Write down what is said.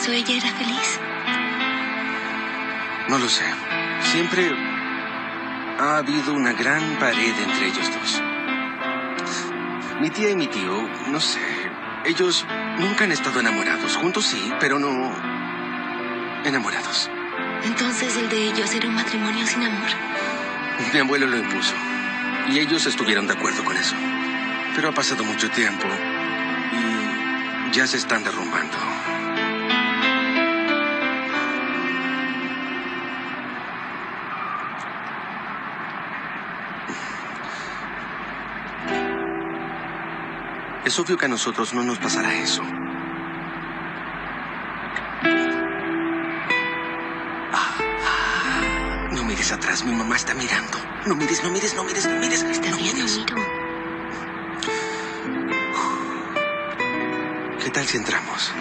eso ella era feliz? No lo sé. Siempre ha habido una gran pared entre ellos dos. Mi tía y mi tío, no sé. Ellos nunca han estado enamorados. Juntos sí, pero no enamorados. Entonces el de ellos era un matrimonio sin amor. Mi abuelo lo impuso. Y ellos estuvieron de acuerdo con eso. Pero ha pasado mucho tiempo y ya se están derrumbando. Es obvio que a nosotros no nos pasará eso. Ah. No mires atrás, mi mamá está mirando. No mires, no mires, no mires, no mires. Está no bien, mires. ¿Qué tal si entramos?